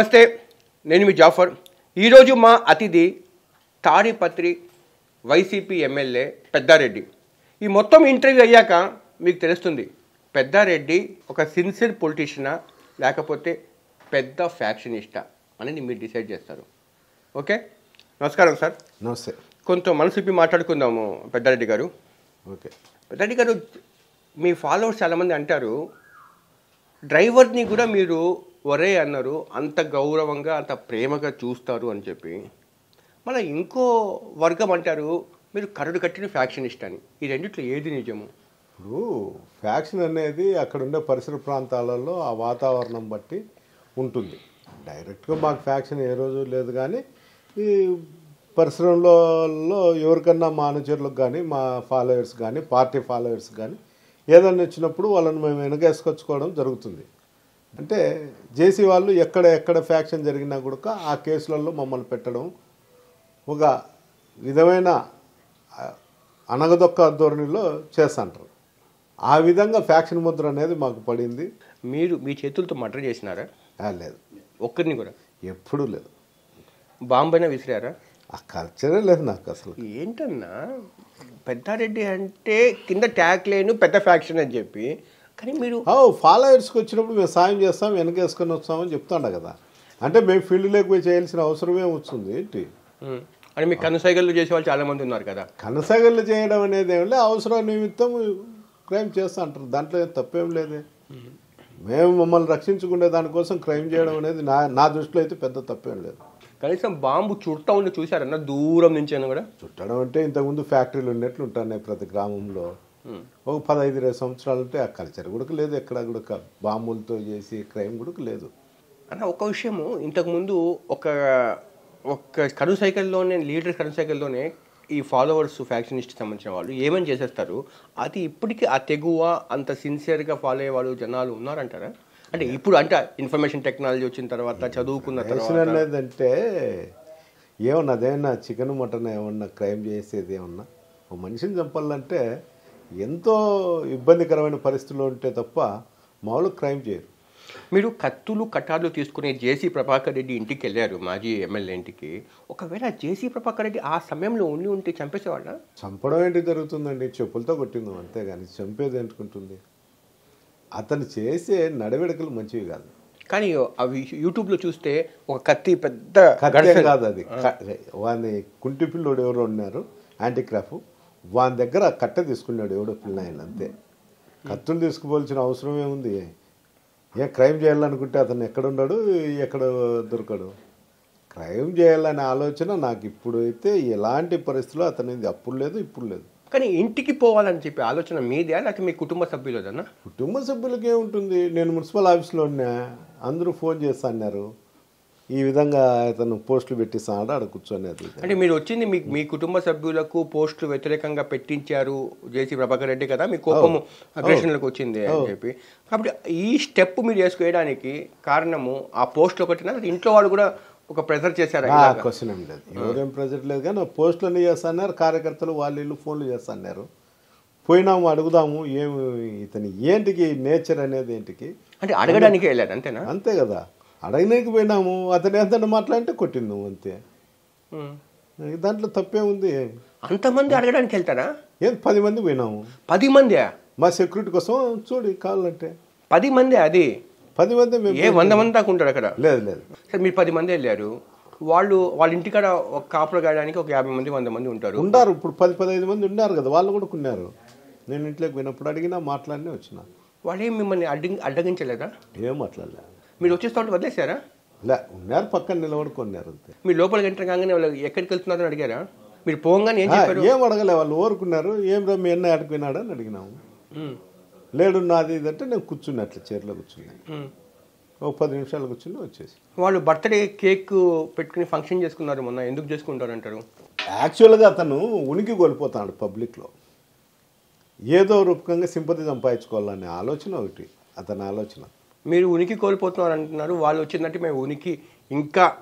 నమస్తే నేను మీ జాఫర్. ఈరోజు మా అతిథి తాడిపత్రి వైసీపీ ఎమ్మెల్యే పెద్దారెడ్డి. ఈ మొత్తం ఇంటర్వ్యూ అయ్యాక మీకు తెలుస్తుంది పెద్దారెడ్డి ఒక సిన్సియర్ పొలిటీషియనా లేకపోతే పెద్ద ఫ్యాక్షనిస్టా అనేది మీరు డిసైడ్ చేస్తారు. ఓకే? నమస్కారం సార్. నమస్తే. కొంత మనసుపి మాట్లాడుకుందాము పెద్దారెడ్డి గారు. ఓకే. పెద్దారెడ్డి గారు మీ ఫాలోవర్స్ చాలామంది అంటారు డ్రైవర్ని కూడా మీరు ఒరే అన్నారు అంత గౌరవంగా అంత ప్రేమగా చూస్తారు అని చెప్పి. మళ్ళీ ఇంకో వర్గం అంటారు మీరు కరడు కట్టిన ఫ్యాక్షనిస్ట్ అని. ఈ రెండిట్లో ఏది నిజము? ఇప్పుడు ఫ్యాక్షన్ అనేది అక్కడ ఉండే పరిసర ప్రాంతాలలో ఆ వాతావరణం బట్టి ఉంటుంది. డైరెక్ట్గా మాకు ఫ్యాక్షన్ ఏ రోజు లేదు కానీ ఈ పరిసరంలో ఎవరికన్నా మా అనుచరులకు కానీ మా ఫాలోవర్స్ కానీ పార్టీ ఫాలోవర్స్ కానీ ఏదన్నా వచ్చినప్పుడు వాళ్ళని మేము వెనకేసుకొచ్చుకోవడం జరుగుతుంది. అంటే జేసీ వాళ్ళు ఎక్కడ ఎక్కడ ఫ్యాక్షన్ జరిగినా కూడా ఆ కేసులలో మమ్మల్ని పెట్టడం ఒక విధమైన అనగదొక్క ధోరణిలో చేస్తుంటారు. ఆ విధంగా ఫ్యాక్షన్ ముద్ర అనేది మాకు పడింది. మీరు మీ చేతులతో మర్డర్ చేసినారా? లేదు. ఒక్కరిని కూడా? ఎప్పుడూ లేదు. బాంబైనా విసిరారా? ఆ కల్చరే లేదు నాకు అసలు. ఏంటన్నా? పెద్దారెడ్డి అంటే కింద ట్యాగ్ లేను పెద్ద ఫ్యాక్షన్ అని చెప్పి కానీ మీరు ఓ ఫాలోవర్స్కి వచ్చినప్పుడు మేము సాయం చేస్తాం వెనకేసుకొని వస్తామని చెప్తాండ కదా. అంటే మేము ఫీల్డ్లోకి పోయి చేయాల్సిన అవసరమే వచ్చింది ఏంటి? అని మీ కనుసైగలు చేసే వాళ్ళు చాలామంది ఉన్నారు కదా. కనసగలు చేయడం అనేది ఏమి లేదు అవసరం నిమిత్తం క్రైమ్ చేస్తా అంటారు. దాంట్లో ఏం తప్పేం లేదే. మేము మమ్మల్ని రక్షించుకునే దానికోసం క్రైమ్ చేయడం అనేది నా నా దృష్టిలో అయితే పెద్ద తప్పేం లేదు. కనీసం బాంబు చుడతా ఉండి చూసారన్న దూరం నుంచి అయినా కూడా? చుట్టడం అంటే ఇంతకుముందు ఫ్యాక్టరీలు ఉన్నట్లు ఉంటున్నాయి ప్రతి గ్రామంలో. ఒక పదహైదు ఇరవై సంవత్సరాలు ఉంటే ఆ కల్చర్ కూడా లేదు ఎక్కడ కూడా బాంబులతో చేసి క్రైమ్ కూడా లేదు. అన్న ఒక విషయము ఇంతకుముందు ఒక ఒక కరు సైకిల్లోనే లీడర్ కరు సైకిల్లోనే ఈ ఫాలోవర్స్ ఫ్యాక్షనిస్ట్ సంబంధించిన వాళ్ళు ఏమని చేసేస్తారు? అది ఇప్పటికీ ఆ తెగువ అంత సిన్సియర్గా ఫాలో అయ్యే వాళ్ళు జనాలు ఉన్నారంటారా? అంటే ఇప్పుడు అంటే ఇన్ఫర్మేషన్ టెక్నాలజీ వచ్చిన తర్వాత చదువుకున్న తర్వాత. అనేదంటే ఏమన్నా అదేమన్నా చికెన్ మటన్ ఏమన్నా క్రైమ్ చేసేది ఏమన్నా? ఒక మనిషిని చంపాలంటే ఎంతో ఇబ్బందికరమైన పరిస్థితుల్లో ఉంటే తప్ప మామూలు క్రైమ్ చేయరు. మీరు కత్తులు కటార్లు తీసుకునే జేసీ ప్రభాకర్ రెడ్డి ఇంటికి వెళ్ళారు మాజీ ఎమ్మెల్యే ఇంటికి. ఒకవేళ జేసీ ప్రభాకర్ రెడ్డి ఆ సమయంలో ఉండి ఉంటే చంపేసేవాళ్ళ? చంపడం ఏంటి జరుగుతుందండి? చెప్పులతో కొట్టిందాం అంతేగాని చంపేది ఏంటుకుంటుంది అతను చేసే నడవడికలు మంచివి కాదు. కానీ అవి యూట్యూబ్లో చూస్తే ఒక కత్తి పెద్ద కత్తే కాదు అది. వాని కుంటి పిల్లోడు ఎవరో ఉన్నారు యాంటీక్రాఫ్ వాని దగ్గర కట్టె తీసుకున్నాడు ఎవడో పిల్లాయన అంతే. కత్తులు తీసుకుపోవాల్సిన అవసరం ఏముంది? ఏ క్రైమ్ చేయాలనుకుంటే అతను ఎక్కడ ఉన్నాడు? ఎక్కడ దొరకడు. క్రైమ్ చేయాలనే ఆలోచన నాకు ఇప్పుడు అయితే ఎలాంటి పరిస్థితుల్లో అతనిది అప్పుడు లేదు ఇప్పుడు లేదు. కానీ ఇంటికి పోవాలని చెప్పి ఆలోచన మీదే లేకపోతే మీ కుటుంబ సభ్యులదన్నా కుటుంబ సభ్యులకి ఏముంటుంది నేను మున్సిపల్ ఆఫీస్లో ఉన్నా అందరూ ఫోన్ చేస్తా అన్నారు. ఈ విధంగా అతను పోస్టులు పెట్టిస్తాడు ఆడ కూర్చొని అది. అంటే మీరు వచ్చింది మీ మీ కుటుంబ సభ్యులకు పోస్టులు వ్యతిరేకంగా పెట్టించారు జేసీ ప్రభాకర్ రెడ్డి కదా? మీ కోపము అగ్రెషన్లకు వచ్చింది అని చెప్పి. కాబట్టి ఈ స్టెప్ మీరు వేసుకోవడానికి కారణము ఆ పోస్టులు ఒకటినా? ఇంట్లో వాళ్ళు కూడా ఒక ప్రెజర్ చేశారు క్వశ్చన్ ఏం లేదు. ఎవరేం ప్రెజర్ లేదు కానీ పోస్టులన్నీ చేస్తున్నారు కార్యకర్తలు వాళ్ళు వీళ్ళు ఫోన్లు చేస్తున్నారు. పోయినాము అడుగుదాము ఏమి ఇతని ఏంటికి నేచర్ అనేది ఏంటికి? అంటే అడగడానికి వెళ్ళారు అంతేనా? అంతే కదా. అడగడానికి పోయినాము అతను ఎంత మాట్లాడితే కొట్టిందాము అంతే. దాంట్లో తప్పే ఉంది. అంతమంది అడగడానికి వెళ్తారా? ఏం పది మంది పోయినాము. పది మంది? మా సెక్యూరిటీ కోసం చూడు కావాలంటే పది మంది అది? పది మంది ఏ వంద మంది దాకా ఉంటారు అక్కడ? లేదు లేదు. సరే మీరు పది మంది వెళ్ళారు. వాళ్ళు వాళ్ళ ఇంటికాడ ఒక కాపులు కాయడానికి ఒక యాభై మంది వంద మంది ఉంటారు. ఉండారు ఇప్పుడు పది పదహైదు మంది ఉన్నారు కదా వాళ్ళు కూడా కొన్నారు. నేను ఇంట్లోకి పోయినప్పుడు అడిగినా మాట్లాడినే వచ్చిన. వాళ్ళు ఏం మిమ్మల్ని అడ్డి అడ్డగించలేదా? ఏం మాట్లాడలే. మీరు వచ్చేస్తే వదిలేశారా? లే ఉన్నారు పక్కన నిలబడుకున్నారు అంతే. మీరు లోపలికి ఎంటర్ కాగానే వాళ్ళు ఎక్కడికి వెళ్తున్నారని అడిగారా? మీరు పోగానే ఏం చెప్పారు? ఏం అడగలే వాళ్ళు ఊరుకున్నారు. ఏం రా మీ అన్న ఆడిపోయినాడు అని అడిగినాము లేడు నాది ఇదంటే నేను కూర్చున్నా అట్లా చైర్లో కూర్చున్నా. ఉమ్. ఒక పది నిమిషాలు కూర్చుని వచ్చేసి. వాళ్ళు బర్త్డే కేక్ పెట్టుకుని ఫంక్షన్ చేసుకున్నారు మొన్న ఎందుకు చేసుకుంటారు అంటారు? యాక్చువల్గా అతను ఉనికి కోల్పోతాడు పబ్లిక్లో. ఏదో రూపకంగా సింపతి సంపాదించుకోవాలనే ఆలోచన ఒకటి అతని ఆలోచన. మీరు ఉనికి కోల్పోతున్నారు అంటున్నారు. వాళ్ళు వచ్చిందంటే మేము ఉనికి ఇంకా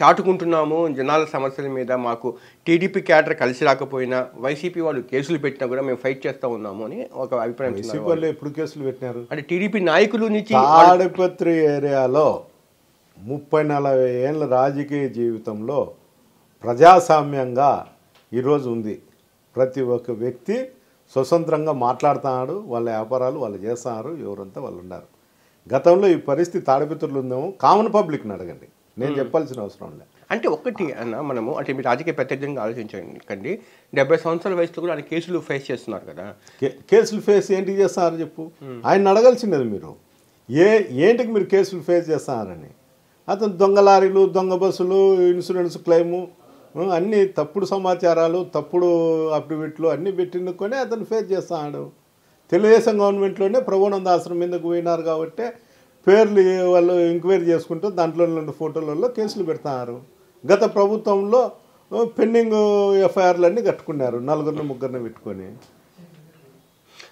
చాటుకుంటున్నాము. జనాల సమస్యల మీద మాకు టీడీపీ క్యాడర్ కలిసి రాకపోయినా వైసీపీ వాళ్ళు కేసులు పెట్టినా కూడా మేము ఫైట్ చేస్తూ ఉన్నాము అని ఒక అభిప్రాయం వాళ్ళు ఎప్పుడు కేసులు పెట్టినారు? అంటే టీడీపీ నాయకులు నుంచి తాడిపత్రి ఏరియాలో ముప్పై నలభై ఏళ్ళ రాజకీయ జీవితంలో ప్రజాస్వామ్యంగా ఈరోజు ఉంది. ప్రతి ఒక్క వ్యక్తి స్వతంత్రంగా మాట్లాడుతున్నాడు. వాళ్ళ వ్యాపారాలు వాళ్ళు చేస్తున్నారు. ఎవరంతా వాళ్ళు ఉన్నారు. గతంలో ఈ పరిస్థితి తాడిపిత్రులు ఉందేమో కామన్ పబ్లిక్ని అడగండి. నేను చెప్పాల్సిన అవసరం లేదు అంటే ఒకటి అన్న మనము అంటే మీ రాజకీయ ప్రత్యర్థంగా ఆలోచించండి డెబ్బై సంవత్సరాల వయసులో కూడా ఆయన కేసులు ఫేస్ చేస్తున్నారు కదా. కే- కేసులు ఫేస్ ఏంటి చేస్తున్నారు చెప్పు? ఆయన అడగాల్సినది మీరు. ఏ ఏంటికి మీరు కేసులు ఫేస్ చేస్తున్నారని? అతను దొంగ లారీలు దొంగ బస్సులు ఇన్సూరెన్స్ క్లెయిము అన్ని తప్పుడు సమాచారాలు తప్పుడు అఫిడవిట్లు అన్నీ పెట్టినుకొని అతను ఫేస్ చేస్తున్నాడు. తెలుగుదేశం గవర్నమెంట్లోనే ప్రభునంద ఆశ్రమం మీదకు పోయినారు కాబట్టి పేర్లు వాళ్ళు ఎంక్వైరీ చేసుకుంటూ దాంట్లో ఉన్న ఫోటోలలో కేసులు పెడుతున్నారు. గత ప్రభుత్వంలో పెండింగ్ ఎఫ్ఐఆర్లు అన్నీ కట్టుకున్నారు నలుగురిని ముగ్గురిని పెట్టుకొని.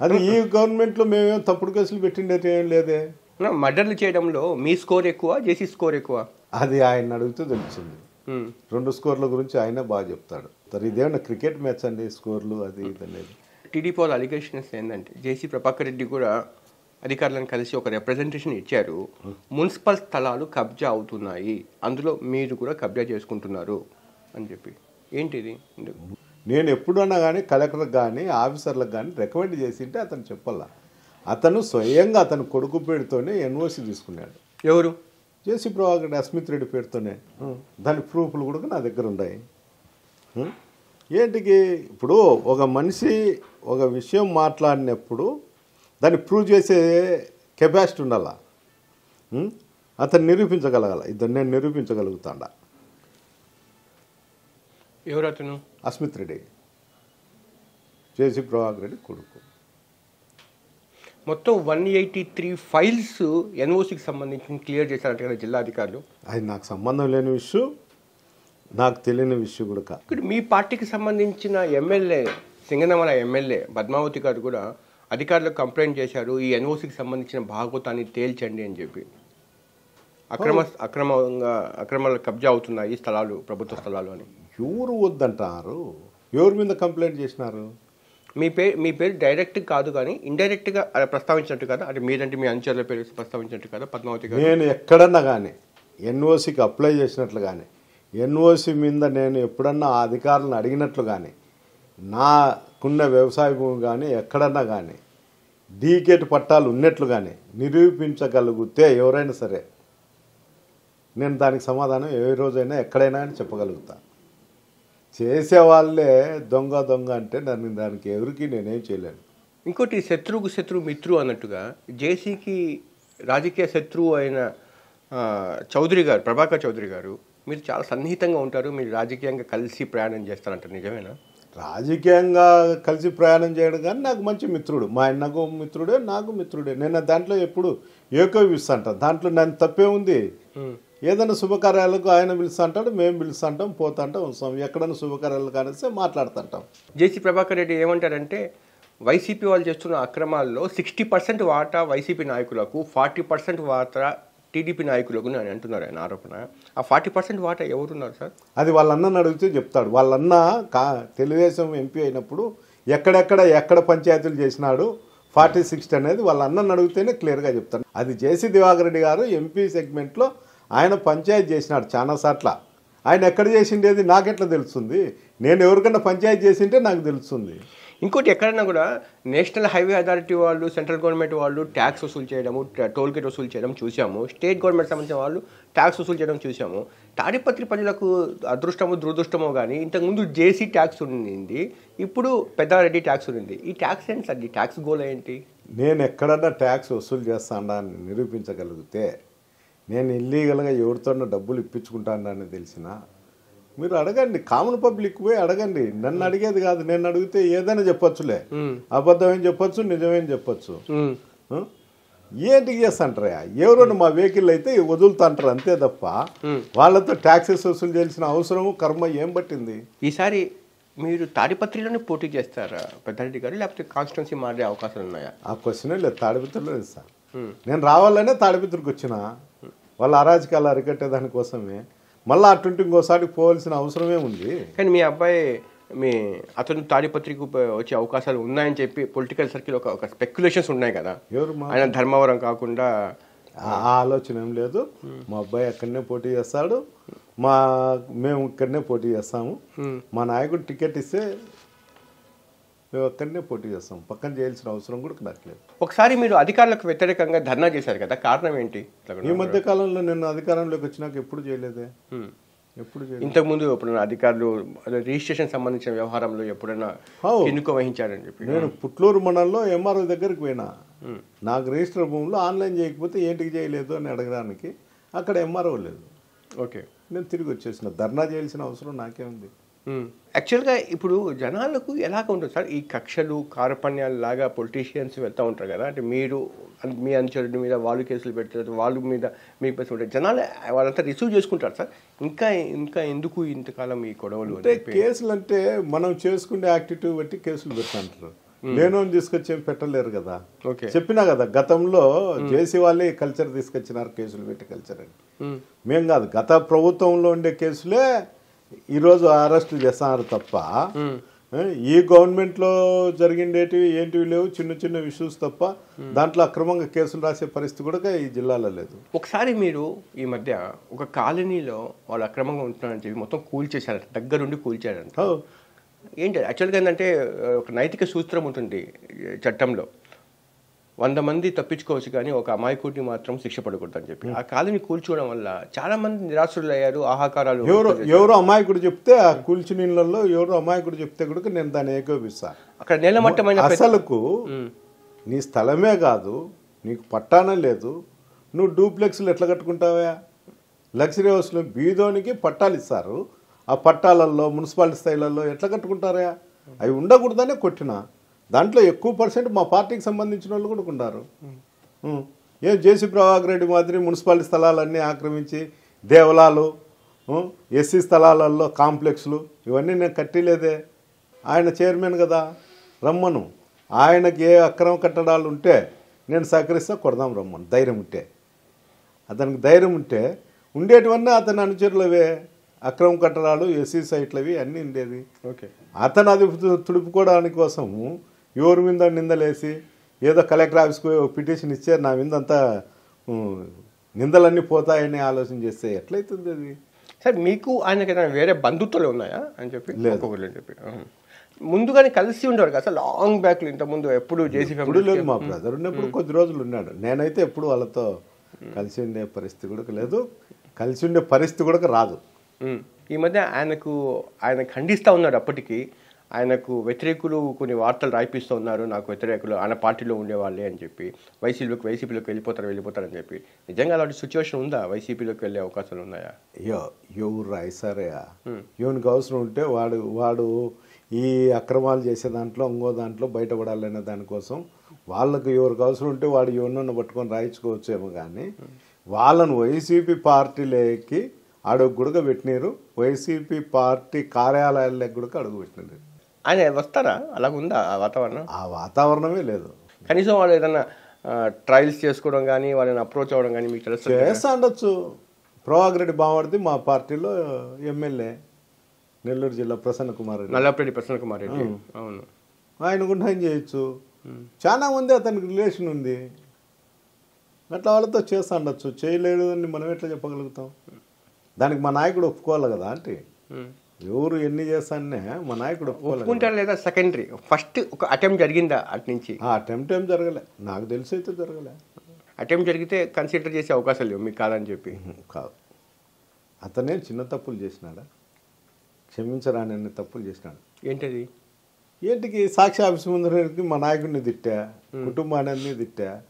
అది ఈ గవర్నమెంట్లో మేమేం తప్పుడు కేసులు పెట్టిండేది ఏం లేదే. మర్డర్లు చేయడంలో మీ స్కోర్ ఎక్కువ జేసీ స్కోర్ ఎక్కువ? అది ఆయన అడిగితే తెలిసింది. ఉమ్. రెండు స్కోర్ల గురించి ఆయన బాగా చెప్తాడు. ఇదేమన్నా క్రికెట్ మ్యాచ్ అండి స్కోర్లు అది ఇది అనేది? టీడీపీ వాళ్ళ అలిగేషన్స్ ఏంటంటే జేసీ ప్రభాకర్ రెడ్డి కూడా అధికారులను కలిసి ఒక రిప్రజెంటేషన్ ఇచ్చారు. మున్సిపల్ స్థలాలు కబ్జా అవుతున్నాయి. అందులో మీరు కూడా కబ్జా చేసుకుంటున్నారు అని చెప్పి. ఏంటిది? నేను ఎప్పుడన్నా కానీ కలెక్టర్కి కానీ ఆఫీసర్లకు కానీ రికమెండ్ చేసింటే అతను చెప్పాల. అతను స్వయంగా అతను కొడుకు పేరుతోనే ఎన్ఓసి తీసుకున్నాడు. ఎవరు? జేసీ ప్రభాకర్ అస్మిత్ రెడ్డి పేరుతోనే. ఉం. దాని ప్రూఫ్లు కూడా నా దగ్గర ఉన్నాయి ఉం? ఏంటికి? ఇప్పుడు ఒక మనిషి ఒక విషయం మాట్లాడినప్పుడు దాన్ని ప్రూవ్ చేసే కెపాసిటీ ఉండాల? అతను నిరూపించగలగాల. ఇద్దరు నేను నిరూపించగలుగుతాడా. ఎవరు అతను? అస్మిత్ రెడ్డి. జేసీ ప్రభాకర్ రెడ్డి కొడుకు. మొత్తం వన్ ఎయిటీ త్రీ ఫైల్స్ ఎన్ఓసికి సంబంధించి క్లియర్ చేశారంట కదా జిల్లా అధికారులు. అది నాకు సంబంధం లేని విషయం నాకు తెలియని విషయం కూడా కాదు. ఇక్కడ మీ పార్టీకి సంబంధించిన ఎమ్మెల్యే సింగనమల ఎమ్మెల్యే పద్మావతి గారు కూడా అధికారులకు కంప్లైంట్ చేశారు ఈ ఎన్ఓసికి సంబంధించిన భాగవతాన్ని తేల్చండి అని చెప్పి. అక్రమ అక్రమంగా అక్రమాలు కబ్జా అవుతున్నాయి స్థలాలు ప్రభుత్వ స్థలాలు అని. ఎవరు వద్దంటారు? ఎవరి మీద కంప్లైంట్ చేసినారు? మీ పేరు మీ పేరు డైరెక్ట్ కాదు కానీ ఇండైరెక్ట్గా ప్రస్తావించినట్టు కదా? అంటే మీరంటే మీ అంచెల పేరు ప్రస్తావించినట్టు కదా పద్మావతి గారు? నేను ఎక్కడన్నా కానీ ఎన్ఓసికి అప్లై చేసినట్లు కానీ ఎన్ఓసి మీద నేను ఎప్పుడన్నా ఆ అధికారులను అడిగినట్లు కానీ నాకున్న వ్యవసాయ భూమి కానీ ఎక్కడన్నా కానీ డీకేట్ పట్టాలు ఉన్నట్లు కానీ నిరూపించగలిగితే ఎవరైనా సరే నేను దానికి సమాధానం ఏ రోజైనా ఎక్కడైనా అని చెప్పగలుగుతా. చేసేవాళ్ళే దొంగ దొంగ అంటే నన్ను దానికి ఎవరికి నేనేం చేయలేను. ఇంకోటి శత్రువుకు శత్రువు మిత్రు అన్నట్టుగా జేసీకి రాజకీయ శత్రువు అయిన చౌదరి గారు ప్రభాకర్ చౌదరి గారు మీరు చాలా సన్నిహితంగా ఉంటారు మీరు రాజకీయంగా కలిసి ప్రయాణం చేస్తారంటారు నిజమేనా? రాజకీయంగా కలిసి ప్రయాణం చేయడం కానీ నాకు మంచి మిత్రుడు. మా అన్నకు మిత్రుడే నాకు మిత్రుడే. నేను దాంట్లో ఎప్పుడు ఏకోపిస్తాంట దాంట్లో నన్ను తప్పే ఉంది. ఏదైనా శుభకార్యాలకు ఆయన పిలుస్తా అంటాడు మేము పిలుస్తా అంటాం పోతాంటాం వస్తాం. ఎక్కడైనా శుభకార్యాలు కానిస్తే మాట్లాడుతుంటాం. జేసీ ప్రభాకర్ రెడ్డి ఏమంటారంటే వైసీపీ వాళ్ళు చేస్తున్న అక్రమాల్లో సిక్స్టీ పర్సెంట్ వాటా వైసీపీ నాయకులకు ఫార్టీ పర్సెంట్ వాటా టీడీపీ నాయకులకు అని అంటున్నారు ఆయన ఆరోపణ. ఆ ఫార్టీ పర్సెంట్ వాటా ఎవరున్నారు సార్? అది వాళ్ళ అడిగితే చెప్తాడు. వాళ్ళన్న కా తెలుగుదేశం ఎంపీ అయినప్పుడు ఎక్కడెక్కడ ఎక్కడ పంచాయతీలు చేసినాడు ఫార్టీ సిక్స్టీ అనేది వాళ్ళ అన్నని అడిగితేనే క్లియర్గా చెప్తాను అది జేసీ దివాకర్ రెడ్డి గారు ఎంపీ సెగ్మెంట్లో ఆయన పంచాయతీ చేసినాడు చాలా సార్ల. ఆయన ఎక్కడ చేసిండేది నాకెట్లా తెలుస్తుంది? నేను ఎవరికన్నా పంచాయతీ చేసింటే నాకు తెలుస్తుంది. ఇంకోటి ఎక్కడైనా కూడా నేషనల్ హైవే అథారిటీ వాళ్ళు సెంట్రల్ గవర్నమెంట్ వాళ్ళు ట్యాక్స్ వసూలు చేయడము టోల్ గేట్ వసూలు చేయడం చూసాము. స్టేట్ గవర్నమెంట్ సంబంధించిన వాళ్ళు ట్యాక్స్ వసూలు చేయడం చూసాము. తాడిపత్రి ప్రజలకు అదృష్టమో దురదృష్టమో కానీ ఇంతకుముందు జేసీ ట్యాక్స్ ఉండింది ఇప్పుడు పెద్దారెడ్డి ట్యాక్స్ ఉంది ఈ ట్యాక్స్ ఏంటి సార్? ఈ ట్యాక్స్ గోల్ ఏంటి? నేను ఎక్కడన్నా ట్యాక్స్ వసూలు చేస్తానా అని నిరూపించగలిగితే నేను ఇల్లీగల్గా ఎవరితోనో డబ్బులు ఇప్పించుకుంటానని తెలిసిన మీరు అడగండి కామన్ పబ్లిక్ పోయి అడగండి. నన్ను అడిగేది కాదు నేను అడిగితే ఏదైనా చెప్పొచ్చులే. అబద్ధమేం చెప్పొచ్చు నిజమేం చెప్పొచ్చు? ఏంటి చేస్తాంటారా ఎవరైనా మా వెహికల్ అయితే వదులుతాంటారు అంతే తప్ప వాళ్ళతో ట్యాక్సెస్ వసూలు చేయాల్సిన అవసరము కర్మ ఏం పట్టింది? ఈసారి మీరు తాడిపత్రిలోనే పోటీ చేస్తారా పెద్దారెడ్డి గారు? లేకపోతే కాన్స్టిట్యున్సీ మారే అవకాశాలు ఉన్నాయా? ఆ క్వశ్చనే లేదు తాడిపిత్రలో ఇస్తా నేను రావాలనే తాడిపిత్రకు వచ్చిన వాళ్ళ అరాజకాలు అరికట్టే దానికోసమే మళ్ళీ అటుంటి ఇంకోసారి పోవాల్సిన అవసరమే ఉంది. కానీ మీ అబ్బాయి మీ అతను తాడిపత్రికి వచ్చే అవకాశాలు ఉన్నాయని చెప్పి పొలిటికల్ సర్కిల్ ఒక ఒక స్పెక్యులేషన్స్ ఉన్నాయి కదా. ఎవరు మా ఆయన ధర్మవరం కాకుండా ఆ ఆలోచన ఏం లేదు. మా అబ్బాయి అక్కడనే పోటీ చేస్తాడు. మా మేము ఇక్కడనే పోటీ చేస్తాము. మా నాయకుడు టికెట్ ఇస్తే అక్కడనే పోటీ చేస్తాం. పక్కన చేయాల్సిన అవసరం కూడా నాకు లేదు. ఒకసారి మీరు అధికారులకు వ్యతిరేకంగా ధర్నా చేశారు కదా కారణం ఏంటి? ఈ మధ్య కాలంలో నేను అధికారంలోకి వచ్చినాక ఎప్పుడు చేయలేదే. ఎప్పుడు ఇంతకుముందు ఎప్పుడైనా అధికారులు రిజిస్ట్రేషన్ సంబంధించిన వ్యవహారంలో ఎప్పుడైనా. ఎన్నుక వహించారని చెప్పి. నేను పుట్లూరు మండలంలో ఎంఆర్ఓ దగ్గరికి పోయినా. నాకు రిజిస్టర్ భూమిలో ఆన్లైన్ చేయకపోతే ఏంటికి చేయలేదు అని అడగడానికి అక్కడ ఎంఆర్ఓ లేదు. ఓకే. నేను తిరిగి వచ్చేసిన. ధర్నా చేయాల్సిన అవసరం నాకేముంది. యాక్చువల్గా ఇప్పుడు జనాలకు ఎలాగ ఉంటుంది సార్? ఈ కక్షలు కార్పణ్యాలు లాగా పొలిటీషియన్స్ వెళ్తూ ఉంటారు కదా? అంటే మీరు మీ అనుచరుడి మీద వాళ్ళు కేసులు పెట్టారు వాళ్ళ మీద మీ కేసులు పెట్టారు జనాలు వాళ్ళంతా రిసీవ్ చేసుకుంటారు సార్. ఇంకా ఇంకా ఎందుకు ఇంతకాలం ఈ గొడవలు అంటే కేసులు అంటే మనం చేసుకునే యాక్టివిటీ బట్టి కేసులు పెడతాంటారు. లేనోని తీసుకొచ్చి ఏం పెట్టలేరు కదా? ఓకే. చెప్పినా కదా గతంలో జేసీ వాళ్ళే కల్చర్ తీసుకొచ్చినారు కేసులు పెట్టి కల్చర్ అని మ్మ్. మేం కాదు గత ప్రభుత్వంలో ఉండే కేసులే ఈరోజు అరెస్టులు చేస్తున్నారు తప్ప ఈ గవర్నమెంట్లో జరిగిండేటివి ఏంటివి లేవు చిన్న చిన్న ఇష్యూస్ తప్ప దాంట్లో అక్రమంగా కేసులు రాసే పరిస్థితి కూడా ఈ జిల్లాలో లేదు. ఒకసారి మీరు ఈ మధ్య ఒక కాలనీలో వాళ్ళు అక్రమంగా ఉంటున్నారని చెప్పి మొత్తం కూల్చేశారంట దగ్గరుండి కూల్చారంట. ఏంటి యాక్చువల్గా ఏంటంటే ఒక నైతిక సూత్రం ఉంటుంది చట్టంలో. వంద మంది తప్పించుకోవచ్చు కానీ ఒక అమాయకుడిని మాత్రం శిక్ష పడకూడదు అని చెప్పి. ఆ కాలనీ కూల్చోవడం వల్ల చాలా మంది నిరాశులు అయ్యారు ఆహాకారాలు ఎవరు ఎవరు అమాయకుడు చెప్తే ఆ కూల్చి నీళ్ళల్లో ఎవరు అమాయకుడు చెప్తే కూడా నేను దాన్ని ఏకోపిస్తా అక్కడ నేలమట్టమైన అసలుకు నీ స్థలమే కాదు నీకు పట్టానం లేదు నువ్వు డూప్లెక్స్లు ఎట్లా కట్టుకుంటావా లగ్జరీ హౌస్లో బీదోనికి పట్టాలు ఇస్తారు. ఆ పట్టాలల్లో మున్సిపాలిటీ స్థాయిలలో ఎట్లా కట్టుకుంటారా అవి ఉండకూడదనే కొట్టిన. దాంట్లో ఎక్కువ పర్సెంట్ మా పార్టీకి సంబంధించిన వాళ్ళు కూడా ఉన్నారు. ఏం జేసీ ప్రభాకర్ రెడ్డి మాదిరి మున్సిపాలిటీ స్థలాలన్నీ ఆక్రమించి దేవలాలు ఎస్సీ స్థలాలలో కాంప్లెక్స్లు ఇవన్నీ నేను కట్టిలేదే. ఆయన చైర్మన్ కదా రమ్మను. ఆయనకి ఏ అక్రమ కట్టడాలు ఉంటే నేను సహకరిస్తా కొడదాం రమ్మను. ధైర్యం ఉంటే. అతనికి ధైర్యం ఉంటే ఉండేటివన్నీ అతని అనుచరులవే. అక్రమ కట్టడాలు ఎస్సీ సైట్లవి అన్నీ ఉండేది. ఓకే. అతను అది తుడుపుకోవడానికి కోసము ఎవరి మీద నిందలేసి ఏదో కలెక్టర్ ఆఫీస్కి పిటిషన్ ఇచ్చే నా మీద అంతా నిందలన్నీ పోతాయని ఆలోచన చేస్తే ఎట్లయితుంది అది? సార్ మీకు ఆయనకి ఏదైనా వేరే బంధుత్వాలు ఉన్నాయా అని చెప్పి? అని చెప్పి. ముందుగానే కలిసి ఉండేవారు కదా లాంగ్ బ్యాక్ ఇంత ముందు ఎప్పుడు జేసీ ఎప్పుడు లేదు మా బ్రదర్ ఉన్నప్పుడు కొద్ది రోజులు ఉన్నాడు. నేనైతే ఎప్పుడు వాళ్ళతో కలిసి ఉండే పరిస్థితి కూడా లేదు. కలిసి ఉండే పరిస్థితి కూడా రాదు. ఈ మధ్య ఆయనకు ఆయన ఖండిస్తూ ఉన్నాడు అప్పటికి. ఆయనకు వ్యతిరేకులు కొన్ని వార్తలు రాయిపిస్తూ ఉన్నారు. నాకు వ్యతిరేకులు ఆయన పార్టీలో ఉండేవాళ్ళే అని చెప్పి వైసీపీలోకి వైసీపీలోకి వెళ్ళిపోతారు వెళ్ళిపోతారు అని చెప్పి. నిజంగా అలాంటి సిచ్యువేషన్ ఉందా? వైసీపీలోకి వెళ్ళే అవకాశాలు ఉన్నాయా? అయ్యో ఎవరు రాయిసారయ్యా ఎవరికి అవసరం ఉంటే వాడు వాడు ఈ అక్రమాలు చేసే దాంట్లో ఇంకో దాంట్లో బయటపడాలనే దానికోసం వాళ్ళకు ఎవరికి అవసరం ఉంటే వాడు ఎవరినన్నా పట్టుకొని రాయించుకోవచ్చేమో కానీ వాళ్ళను వైసీపీ పార్టీలోకి అడుగు గుడక పెట్టినారు. వైసీపీ పార్టీ కార్యాలయాలకు కూడా అడుగు పెట్టినారు. ఆయన వస్తారా? అలాగ ఉందా ఆ వాతావరణం? ఆ వాతావరణమే లేదు. కనీసం వాళ్ళు ఏదైనా ట్రయల్స్ చేసుకోవడం కానీ వాళ్ళని అప్రోచ్ అవ్వడం కానీ మీకు తెలుస్తుంది చేస్తా ఉండొచ్చు ప్రభాకర్ రెడ్డి బావడిది మా పార్టీలో ఎమ్మెల్యే నెల్లూరు జిల్లా ప్రసన్న కుమార్ రెడ్డి. నల్లపరెడ్డి ప్రసన్న కుమార్ రెడ్డి. అవును. ఆయన కూడా ఆయన చేయొచ్చు. చాలా మంది అతనికి రిలేషన్ ఉంది. అట్లా వాళ్ళతో చేస్తా ఉండొచ్చు చేయలేడు అని మనం ఎట్లా చెప్పగలుగుతాం? దానికి మా నాయకుడు ఒప్పుకోవాలి కదా అంటే. ఎవరు ఎన్ని చేస్తానే మా నాయకుడు. ఒప్పుకుంటారా లేదా సెకండరీ ఫస్ట్ ఒక అటెంప్ట్ జరిగిందా అటు నుంచి? ఆ అటెంప్ట్ ఏం జరగలే. నాకు తెలిసి అయితే జరగలే. అటెంప్ట్ జరిగితే కన్సిడర్ చేసే అవకాశాలు లేవు మీకు కాదని చెప్పి. కాదు. అతనే చిన్న తప్పులు చేసినాడా? క్షమించరాని అన్ని తప్పులు చేసినాడు. ఏంటది? ఏంటికి సాక్షి ఆఫీస్ ముందరికి మా నాయకుడిని తిట్టా కుటుంబాన్ని తిట్టా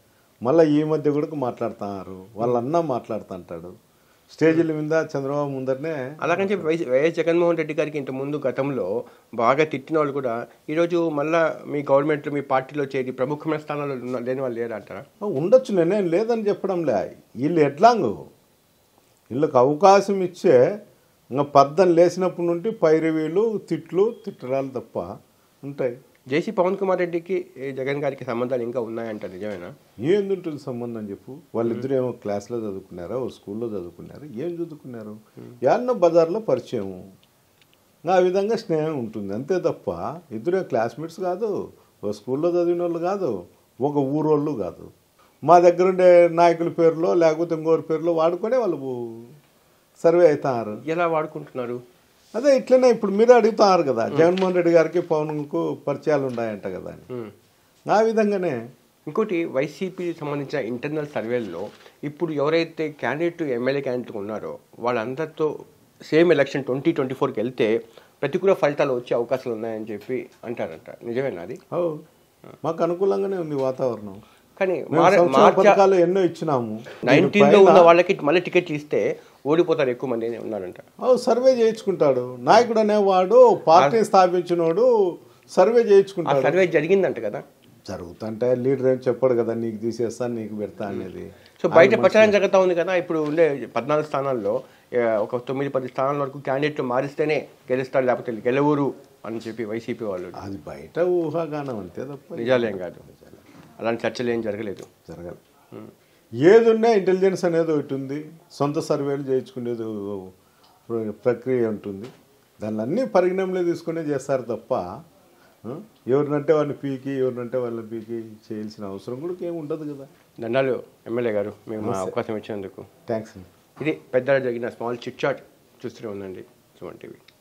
మళ్ళీ ఈ మధ్య కూడా మాట్లాడుతున్నారు వాళ్ళ అన్న మాట్లాడుతుంటాడు. స్టేజీల మీద చంద్రబాబు ముందరనే అలాగని చెప్పి వైఎస్ వైఎస్ జగన్మోహన్ రెడ్డి గారికి ఇంత ముందు గతంలో బాగా తిట్టిన వాళ్ళు కూడా ఈరోజు మళ్ళా మీ గవర్నమెంట్లో మీ పార్టీలో చేరి ప్రముఖమైన స్థానాల్లో లేని వాళ్ళు లేరా అంటారా ఉండొచ్చు నేనేం లేదని చెప్పడంలే. వీళ్ళు ఎట్లాంగు వీళ్ళకి అవకాశం ఇచ్చే ఇంకా పద్దం లేచినప్పటి నుండి పైరవీలు తిట్లు తిట్టరాలు తప్ప ఉంటాయి. జేసీ పవన్ కుమార్ రెడ్డికి జగన్ గారికి సంబంధాలు ఇంకా ఉన్నాయంట నిజమేనా? ఏందుంటుంది సంబంధం చెప్పు? వాళ్ళిద్దరు ఏమో క్లాస్లో చదువుకున్నారా? ఓ స్కూల్లో చదువుకున్నారు? ఏం చదువుకున్నారు? యాన్న బజార్లో పరిచయం. ఆ విధంగా స్నేహం ఉంటుంది. అంతే తప్ప ఇద్దరే క్లాస్మేట్స్ కాదు ఓ స్కూల్లో చదివిన వాళ్ళు కాదు ఒక ఊరోళ్ళు కాదు. మా దగ్గర ఉండే నాయకుల పేరులో లేకపోతే ఇంకోరి పేరులో వాడుకొని వాళ్ళు సర్వే అవుతున్నారు ఎలా వాడుకుంటున్నారు? అదే ఇట్లనే ఇప్పుడు మీరు అడుగుతున్నారు కదా జగన్మోహన్ రెడ్డి గారికి పవన్కు పరిచయాలు ఉన్నాయంట కదా అని. ఆ విధంగానే ఇంకోటి వైసీపీ సంబంధించిన ఇంటర్నల్ సర్వేల్లో ఇప్పుడు ఎవరైతే క్యాండిడేట్ ఎమ్మెల్యే క్యాండిడేట్ ఉన్నారో వాళ్ళందరితో సేమ్ ఎలక్షన్ ట్వంటీ ట్వంటీ ఫోర్కి వెళ్తే ప్రతికూల ఫలితాలు వచ్చే అవకాశాలు ఉన్నాయని చెప్పి అంటారంట. నిజమేనా అది? మాకు అనుకూలంగానే ఉంది వాతావరణం. కానీ పథకాలు ఎన్నో ఇచ్చినాము. నైన్టీన్లో ఉన్న వాళ్ళకి మళ్ళీ టికెట్ ఇస్తే ఓడిపోతారు ఎక్కువ మంది ఉన్నారంట. సర్వే చేయించుకుంటాడు. నాయకుడు అనేవాడు పార్టీ స్థాపించినోడు సర్వే చేయించుకుంటాడు. సర్వే జరిగిందంట కదా. జరుగుతుంటే లీడర్ ఏం చెప్పాడు కదా నీకు తీసేస్తాను నీకు పెడతా అనేది. సో బయట ప్రచారం జరుగుతూ ఉంది కదా ఇప్పుడు ఉండే పద్నాలుగు స్థానాల్లో ఒక తొమ్మిది పది స్థానాల వరకు క్యాండిడేట్లు మారిస్తేనే గెలుస్తారు లేకపోతే గెలవరు అని చెప్పి వైసీపీ వాళ్ళు. అది బయట ఊహాగానం అంతే తప్ప. నిజాలేం కాదు. అలాంటి చర్చలు ఏం జరగలేదు. జరగాలి ఏది ఉన్నా ఇంటెలిజెన్స్ అనేది ఒకటి ఉంది. సొంత సర్వేలు చేయించుకునేది ప్ర- ప్రక్రియ ఉంటుంది. దాన్ని అన్నీ పరిగణనలో తీసుకునే చేస్తారు తప్ప ఎవరినంటే వాళ్ళని పీకి ఎవరినంటే వాళ్ళని పీకి చేయాల్సిన అవసరం కూడా ఏమి ఉండదు కదా. దండాలు ఎమ్మెల్యే గారు మేము అవకాశం ఇచ్చినందుకు. థ్యాంక్స్ అండి. ఇది పెద్దగా జరిగిన స్మాల్ చిట్ చాట్ చూస్తూనే ఉందండి. సుమన్ టీవీ.